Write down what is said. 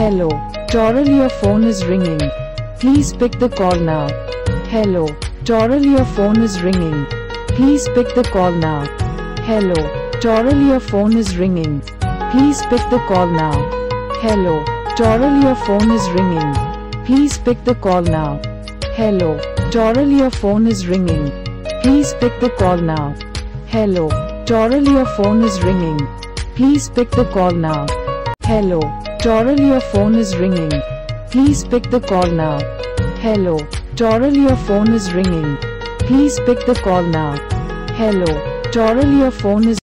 Hello. Toral your phone is ringing. Please pick the call now. Hello. Toral your phone is ringing. Please pick the call now. Hello. Toral your phone is ringing. Please pick the call now. Hello. Toral your phone is ringing. Please pick the call now. Hello. Toral your phone is ringing. Please pick the call now. Hello. Toral, your phone is ringing. Please pick the call now. Hello. Toral, your phone is ringing. Please pick the call now. Hello. Toral your phone is ringing. Please pick the call now. Hello. Toral your phone is